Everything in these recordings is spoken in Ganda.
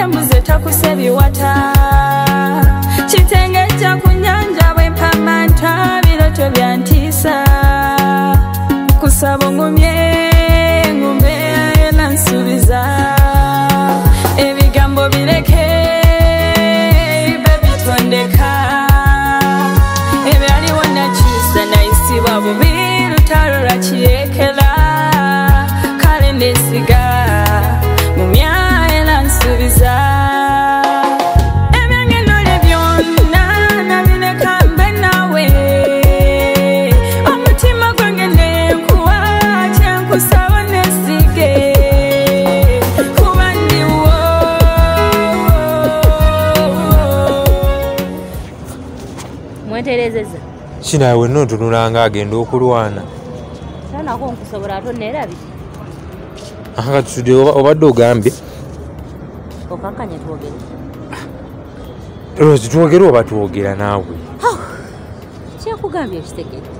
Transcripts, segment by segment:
embuzi etakusa ebiwata kite kinaawe nontunulanga agenda okulwana. Tanako nkusobola ate tusudde oba- obadde ogambye? Okakkanye twogere. Rozi twogere oba twogera naawe? Kyekugambye ekitegedde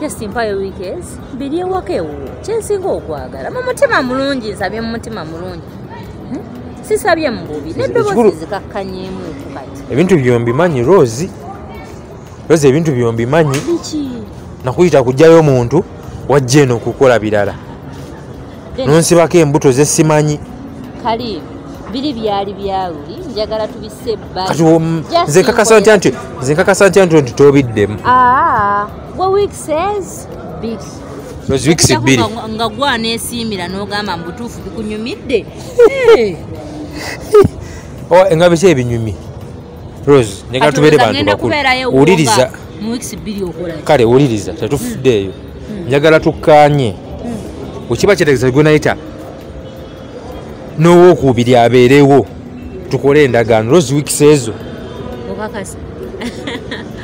just mpayo weekends biri ewaka ewuwo kyensinga okwagala mu mutima mulungi nsabye mu mutima mulungi. Hmm? sisabye mu bubi. N'eddoboozi Ekikulu- zikakkanyeemuku kati. Ebintu byombimanyi rozi rozi ebintu byombimanyi biki nakuyita kugjayo omuntu wajja eno okukola birala. Nonsibako embuto zesimanyi kali biri byali byaluli njagala tubisse nze nkakasa ntya nti nze nkakasa ntya nti nti tobiddemu. Rozi wiikisi bbiri Nga- gwaneesiimira n'ogamba mu butuufu bikunyumidde Owa, nga biki ebinyumi rose njagala tubeere bantu bakulu. wuliriza. kale wuliriza tetufuddeeyo njagala tukkaanye wekiba kyetegeeza gwe nayita n'owookubiri abeerewo tukole endagaano. Rose weeks ezo.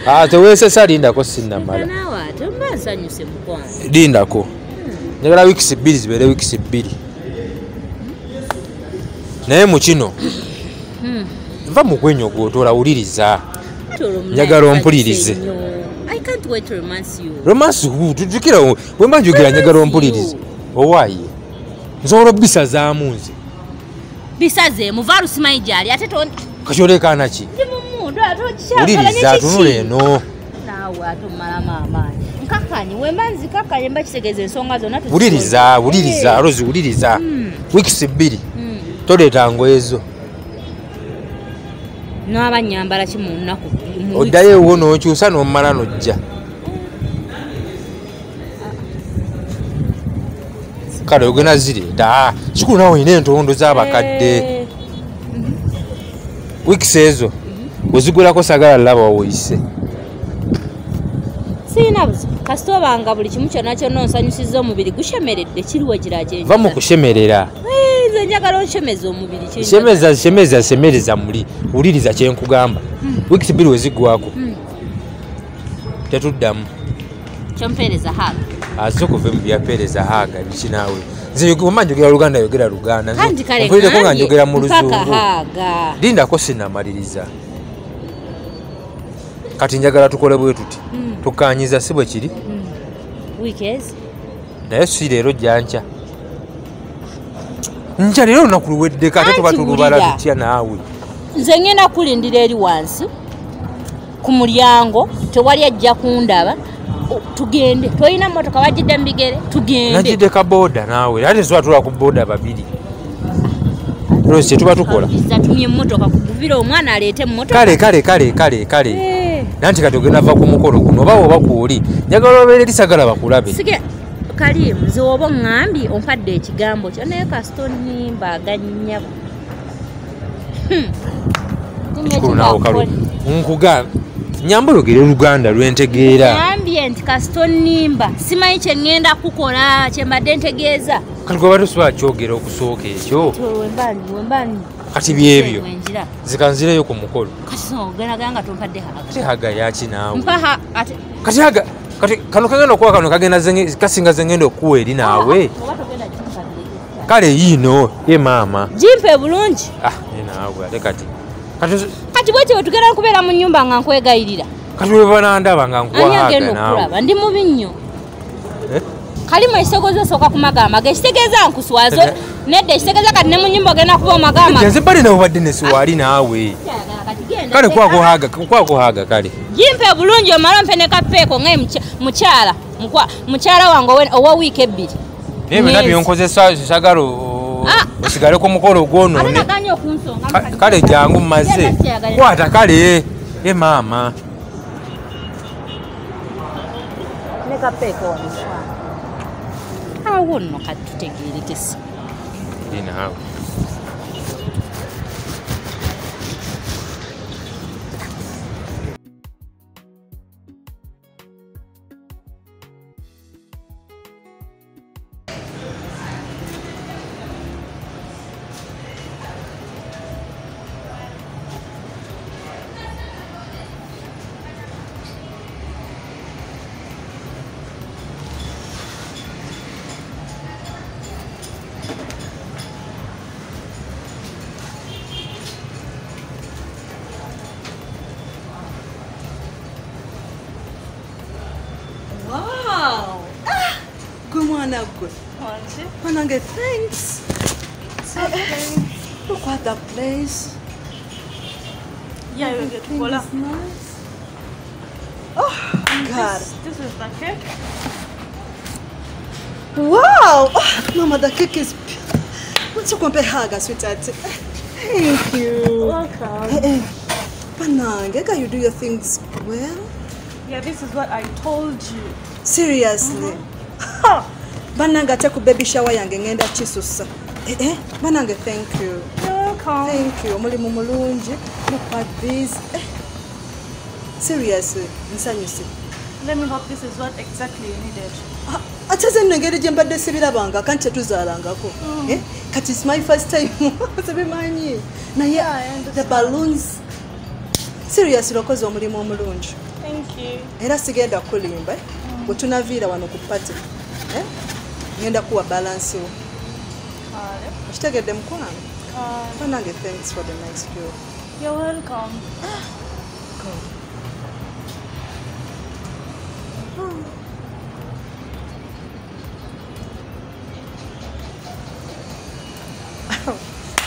Ah, teweesesa lindako sinnamala. Lindako. Njagala wiikisi bbiri zibeere wiikisi bbiri. Naye mu kino nva mu kwenyogootola wuliriza Njagala ompulirize. romansi tujukira bwemba njogera njagala ompulirize. Owaaye? Nsobola obisazaamu nze. Bisazeemu valusimanyi gyali ate kati ate okikyagalanye wuliriza kiki? tunula eno wuliriza wuliriza rozi wuliriza. Mm. wiikisi bbiri. Mm. toleeta ngoezo naaba nyambala ki mu nnaku oddayo ewo nokyusa nomala nojja. Kale ogena zireeta kikulu nawe olina entondo z'abakadde. Eh, wiikisi ezo wezigulako sagala laba wawoyise siina buzi. Kasita obanga buli kimu kyonna kyonna onsanyusiza omubiri gushemeredde kiriwe kiragyenjagala. va mu kushemerera. Eh, njagala onshemeza omubiri shemeza shemeza semereza muli. Wuliriza kyenkugamba wiikisi bbiri weziggwako Mm. tetuddamu. Kyompeereza haaga. Aze okuva mu byapeereza haaga biki naawe? Nze oma njogera luganda yogera luganda. Onvulireko nga njogera mu luzungu. lindako sinnamaliriza kati njagala tukole bwe tuti. Mm. tukanyiza si bwe kiri. Naye si leero jjankya nkya leero olunaku luweddeko ate tuba tulubala tutya naawe? Nze ngenda kulindira eri wansi ku mulyango tewali ajja kundaba. Tugende tolina motoka wagidde mu bigere tugende. Nagidde ka booda naawe ate tuba tula ku booda babiri. Rosi kye tuba tukola? Zatumye emotoka kugubira omwana aleete emotoka kale kale kale kale kale. Eh, nanti kati ogenda va ku mukolo guno oba oba kuoli njagala obeere lisagala bakulabe kalimu nze oba oŋŋambye ompadde ekigambo kyo. Naye kasita onimba aganyabo kikonawo kalu nkuga nyamba oyogere oluganda lwentegeera yambye nti kasita onimba simanyi kyeŋŋenda kukola kyembadde ntegeeza. Kati gwe batusobola kyogera okusooka ekyo? Kati byebyo? Zikanzireyo ku mukolo. Kati haga yaki naawe? Kati haga kati kano kagenda okuba kano kasinga zengenda okuwa eri naawe. kale yiino ye maama. Jimpe bulungi. Ah naawe ate kati. Kati kati bwekyo bwetugenda kubeera mu nyumba nga nkwegayirira kati webanandaba nga ani nkuwa agenda haga naawe. okulaba? Ndi mubi nnyo. Eh? kalimu ekitegeeza osooka kumagamaga ekitegeeza nkuswazo. Eh. nedda ekitegeeza kati ne mu nyumba ogenda kuba omagamaga nze bali nawe badde nesiwaali naawe. Kale kwako haga kwako haga kale jimpe bulungi omala ompe ne kapeeko nga mukyala mukyala wange owa wiiki ebbiri. Naye byonna byonkozesa sagala Ah. osigale ku mukolo ogwonoone kale jangu mmaze. Kwata kale. Ye maama. Ne kapeeko wamuswa awo nno kati tutegeerekesa ye naawe gwe mwanange thanks eh, look at the place Yeah, you get cola. nice. oh god This is the cake. wow oh, mama the cake is what's your compare haga sweetheart thank you Welcome. Eh, eh, banange you do your things well Yeah, this is what I told you. seriously Ha! Bannange ate ku baby shower yange ngenda kisusa. Eh, eh, bannange thank you. Thank you. Omulimu mulungi this Eh, seriously nsanyuse is. Ah, ate ze nno engeri gye mbadde sibirabanga kanti kyetuzaalangako Eh, kati its my first time. Sebimanyi naye the balloons. Seriously okoze omulimu omulungi era sigenda kulimba eh, bwe tunaviira wano ku pati ngenda kuwa balansi wo Got it. okitegedde mukwano banange thanks for the nice gift You're welcome.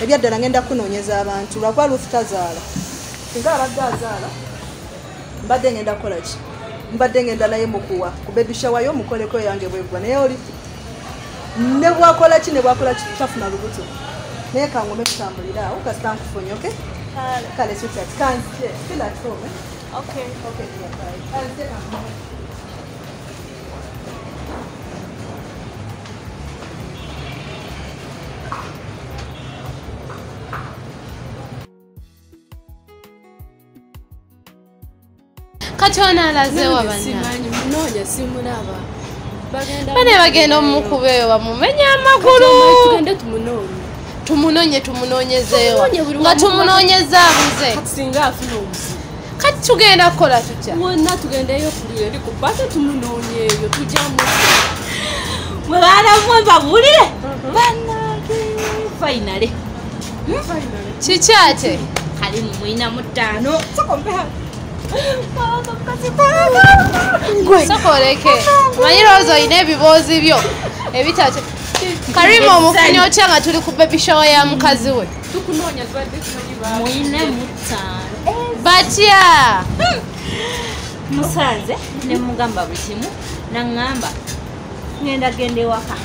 ebyaddala ngenda kunoonyeza abantu. Lwakuba lufu tazaala singa abadde azaala mbadde ngenda kukola ki? Mbadde ngenda naye mukuwa ku bebishawayo mukoleko yange bwegwa naye oli ne bwakola ki ne bwakola ki? Tafuna lubuto. Naye kangome tutambulire awo kasita nkufunye oke Got it. kale sweetheart kanzite feel at home eh? Okay. okay dear bye. Kanzite kankome kati ono alazeewa banna simanyi munoonya simulaba bane bagenda omukuba eyo bamumenya amagulu tumunoonye tumunoonyezeewa. Nga tumunoonyeza abuze kati tugenda kukola tutya? Wonna tugendeyo kulira eri ku bate tumunoonye eyo tujjamu mwe baana mmwe mbabuulire bannange. Fainale kiki ate? Kalimu mwinamu ttaano sokoleke manyi lowooza olina ebiboozi byo ebitate karimu omufunyi otya nga tuli ku bebishowa ya mukazi we? Batya. Musanze ne mugamba buli kimu naŋŋamba ŋenda genda ewaka.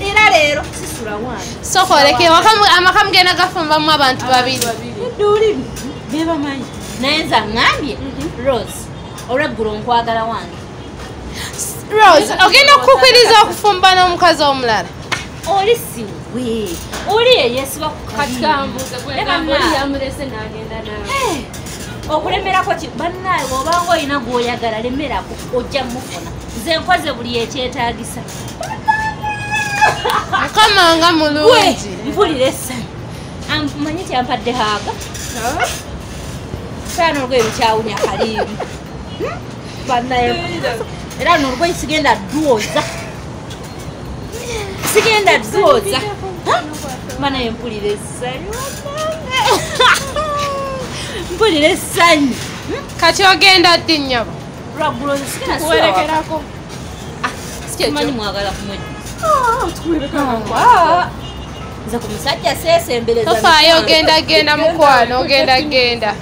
Era leero sisula wange sokoleke amaka mugenda gafumbamu abantu babiri. Bebamanyi naye nze aŋŋambye rose olweggulo nkwagala wange. Rose ogenda okukukiriza okufumba n'omukazi omulala? Oli siwe oli yeyesiba ku kati kati kambuuze Ne gwegamba oli bannaye. yamulese n'agenda nawe okulemerako ki? Bannaye obanga olina gwoyagala lemerako ojja mufuna nze nkoze buli ekyetagisa mukama nga mulungi. mpulira essanyu manyi tyampadde haaga kaana olugoye lukyawunya kaliimu bannaye era nolugoye sigenda dwoza sigenda dwoza banaye mpulira essanyu mpulira essanyu kati ogenda ddi nnyabo lwaggulo sigenda kuwerekerako simanyi mwagala tuwerekerako nze ku musajja seesembereza tofaayo ogenda genda mukwano ogenda genda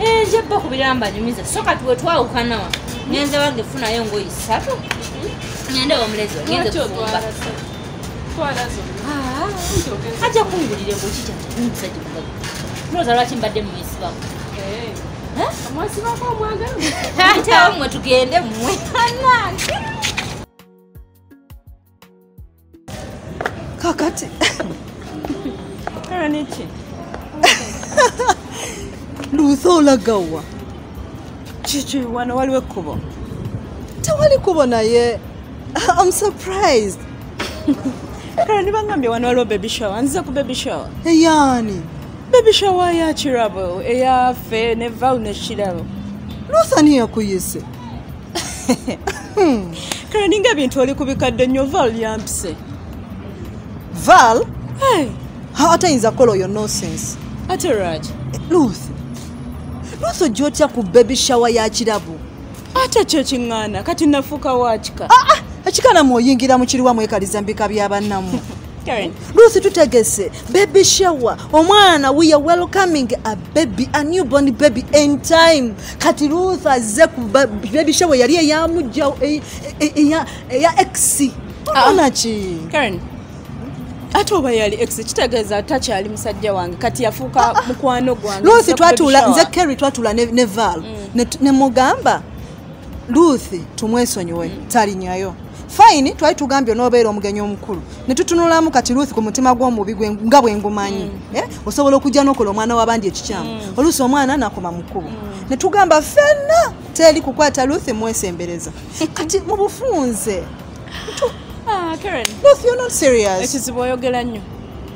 enje bba ku biramba nyumiza so kati wetwawukanawa ngenze wange funayo ngoyi ssatu ngende omulezi lwaki kufumba. otwala ssatu? twala zonna ajja kungulire bwekikyamusajja mugaga noza lwaki mbadde mumwesibamu? Omwasibako omwagala? Ntaawo mmwe tugende mmwe anange kakati kaniki luusa olagawa kiki wano waliwo ekkubo tewali kubo naye. Im surprised. Kale nibangambye wana waliwo baby shower? Nzize ku baby shower. Eyaani baby shower ya kirabo eyaffe ne val nekirabo luusa yakuyise kale ninga bintu oli kubikadde nnyo val yampise val atayinza kukola oyo nonsense. Ate lwaki luuth luuth ojja otya ku baby shawa ya kirabu? Ate kyo kiŋŋaana? Kati nafuuka wakika aa ekikanamu oyingira mu kiriwa mwekaliza mbika byabannamu karen. Luusi tutegese. Baby shower. Omwana we are welcoming a baby a newborn baby in time. Kati ruth azze ku ba- baby shower yali eyamujja e- e- eya- eya x. Ona ki? Karen ate oba yali ex kitegeeza takyali musajja wange kati yafuuka mukwano gwange ruth Nziza ku twatula nze kerry twatula ne, val. Ne, ne mugamba ruth tumwesonyiwe talinyayo fine twali tugambye onoobeera omugenyi omukulu. Ne tutunulamu kati ruth ku mutima gw'omubi nga bwe ngumanyi Eh, osobola okujja n'okola omwana w'abandi ekikyamu. Oluusi omwana nakoma mukubo ne tugamba ffenna teri kukwata ruth mwesembereza kati mu bufunze Ah, karen. Not serious. Ekizibu oyogera nnyo.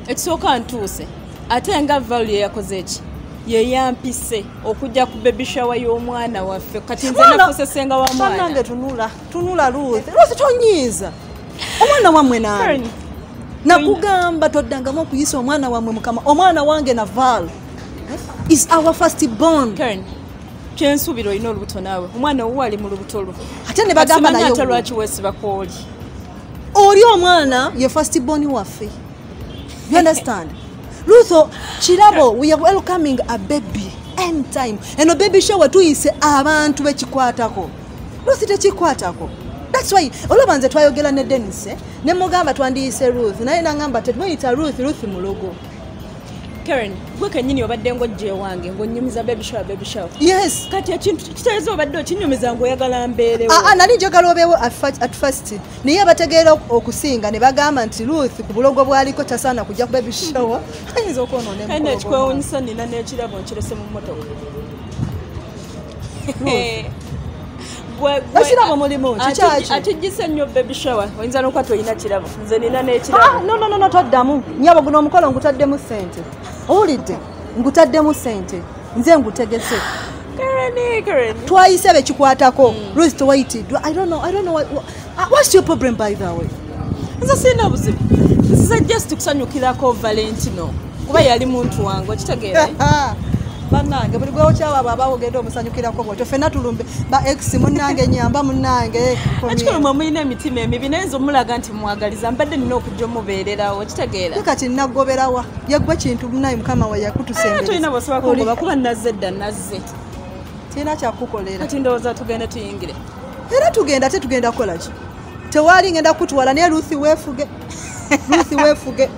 Ekisooka ntuuse. Ate nga val yeyakoze eki yeyampise okujja ku baby shower y'omwana waffe. Kati nze Mwana- nafuuse senga wa bannange mwana tunula tunula ruth. Ruth tonyiiza. Omwana wammwe Karen, nakugamba toddangamu okuyisa omwana wammwe mukama omwana wange na val. Is our first born. Karen kyensuubira olina olubuto naawe. Omwana wo wali mu lubuto lwo ate ne bagamba naye lwaki weesiba kwoli oli omwana ye born waffe. You understand? Ruth kirabo we are welcoming a baby anytime. Eno baby show tuyise abantu bekikwatako ruth tekikwatako thats why olaba nze twayogera ne denis eh, ne mugamba twandiyise ruth. Naye nagamba tetweyita ruth ruth mulogo karen gwe kennyini obadde ng'ojja ewange ng'onyumiza baby shower yes. Kati ekintu kitegeeza obadde okinyumiza ng'oyagala mbeerewo? Aa, nali njagala obeewo at fir- at first. Naye abategeera ok- okusinga ne bagamba nti ruth ku bulogo bwaliko tasaana kujja ku baby shower. Ayinza okwonoona ekikwewunyisa nina n'ekirabo nkirese mu mmotoka. Ekirabo mulimu, kikyaki? akijjisa nnyo baby shower. Oyinza n'okuba toyina kirabo. Nze nina Ah, n'ekirabo no, no, no, no, toddamu. Nyabo guno omukolo ngutaddemu ssente owulidde ngutaddemu ssente nze ngutegese. Twayise bekikwatako ruth tewayitiddwa i don't know, I don't know what, what, what's your problem by the way? Nze sirina buzibu. Nziza just kusanyukirako valentino kuba yali muntu wange okitegeera bannange buli gweokyaba bwaba ogenda omusanyukirako bwotyo fenna tulumbe ba ex munnange nyamba munnange ekikulu mwe mulina emitima emibi naye nze omulaga nti mwagaliza mbadde nina okujja omubeererawo okitegeera Ye kati nagoberawa yeggwe kintu munaye mukama we tolina yakutusembereza bwosaba kungoba kuba nazze dda nazze tirina kyakukolera. Kati ndowooza tugende tuyingire. Era tugenda te tugenda kukolaki tewaali ngenda kutwala naye luthi weefuge luthi weefuge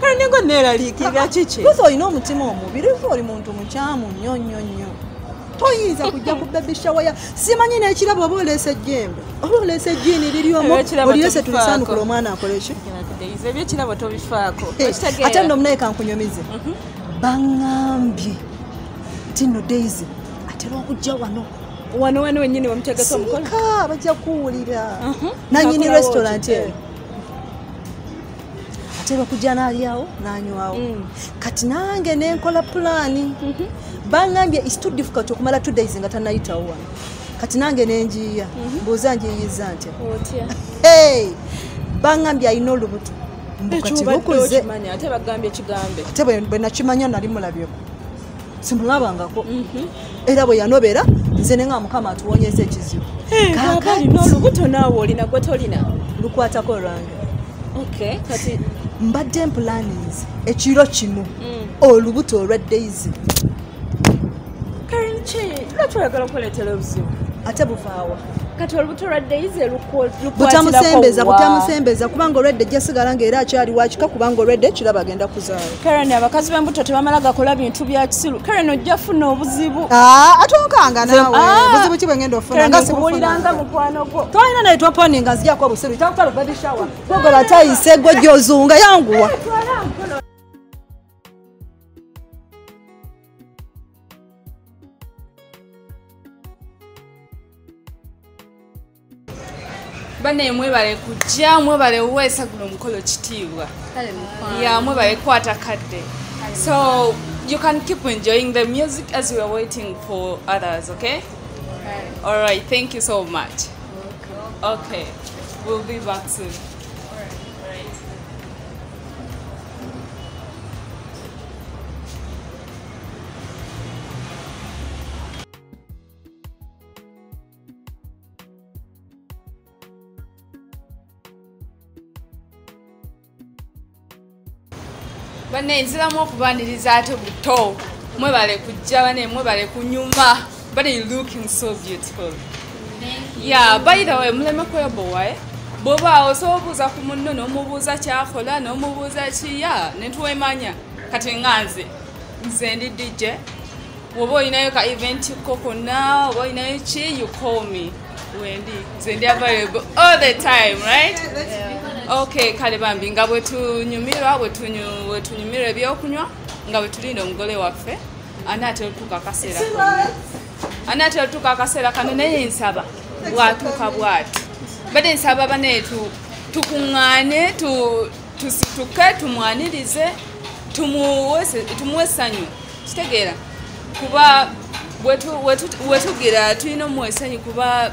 kale ningo neeraliikirira kiki? Luthi olina omutima omubi luthi oli muntu mukyamu nnyo nnyo nnyo. Toyinza kujja ku baby shower. Ya simanyi nekirabo oba oleesa ejjembe? Oba oleesa ejjiini liryomu tobifaako. tulisaanukula omwana akole ki ebyekirabo tobifaako. Eh, ate nno munaye kankunyumize. Baŋŋambye. Ti nno daisy atera okujja wano. Wano wano wenyini wemutegeka omukono bajja kuwulira. Nanyini Akolawo restaurant ki? Atera okujja n'alyawo n'anywawo Mm. kati nange nenkola pulaani baŋŋambye is too difficult okumala two days nga tanayitawo wano. Kati nange nenjiiya mbuuza njiyiza ntya? Otya. Hey! baŋŋambye alina olubuto. Ate bagambye bwe nakimanya nali mulabyeko simulabangako. Era bwe yanobera nze nenga mukama atuwonyeza ekizibu. Aba alina olubuto naawe olina gwe tolina. Lukwatako olwange. Okay kati mbadde mpulanis ekiro kino Mm. olubuto olwa daisy. Karen ki lwatwayagala okuleetera obuzibu ate buvaawa kati olubuto lwa daize butamusembeza butamusembeza kubanga olwedde jasigala ngaera akyali wakika kubanga olwedde kiraba agenda kuzaala karen abakazi b'embuto tebamala gakola bintu bya kisiru. Karen ojja funa obuzibu. Ate onkanga naawe. Ah! buzibu ki bwengenda ofuna? Karen nga nkubuliranga sibufuna mukwano gwo. Tolina naye twaponi nga nzijako obusiru. Kyakutala babishawa togola tayise gwe gyozunga yanguwa mwebale kujja mwebale weesa guno omukolo kitiibwa. Ya mwebale kwata kadde. So you can keep enjoying the music as we are waiting for others okay? All right thank you so much. Okay we'll be back soon banne nziramu okubaniriza ate buto. Mwebale kujja bane mwebale kunyuma. Bane looking so beautiful. Yeah by the way muleme kwebowaye bwobaawo osobola obuuza ku munno n'omubuuza kyakola n'omubuuza kiya netwemanya kati nganze nze ndi dj woba olinayo ka event ko konna oba olinayo ki you call me. Wendi nze ndi available all the time right okay kale bambi nga bwetunyumirwa bwetunyu- bwetunyumirwa ebyokunywa nga bwetulinda omugole waffe anaatera otuuka akaseera anaatera otuuka akaseera kano naye nsaba bwatuuka bwati badde nsaba bane tu- tukuŋŋaane tu- tusituke tumwanirize tumuwe- essanyu. Kitegeera kuba bwetugira tulina omuwa essanyu kuba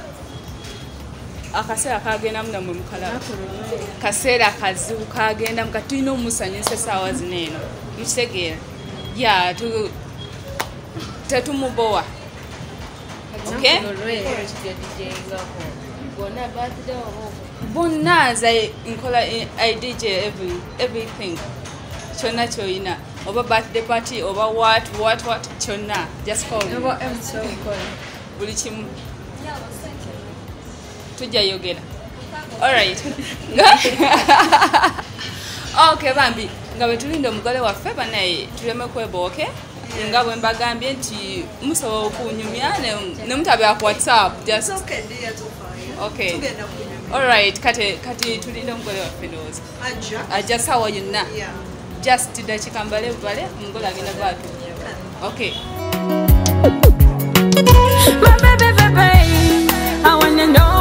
akaseera kagendamu namwe mukalabu kaseera kazibu kagendamu kati tulina omusanyusa esaawa zino eno. Mukitegeera ya tu- tetumubowa. Okay? bonna nze nkola i- i dj every, everything. Kyonna kyoyina. Oba birthday party oba what what what kyonna. Just call buli kimu tujja yogera. Alright ok bambi. Nga bwe tulinda omugole waffe banaye tuleme kwebooke. Nga bwe mbagambye nti musobola okunyumya ne- mutabera ku whatsapp just okay alright kati kati tulinde omugole waffe ndowooza. Ajja. Saawa yonna. Just dakika mbale bubale omugole agenda bwatu okay. My baby, baby, I wanna know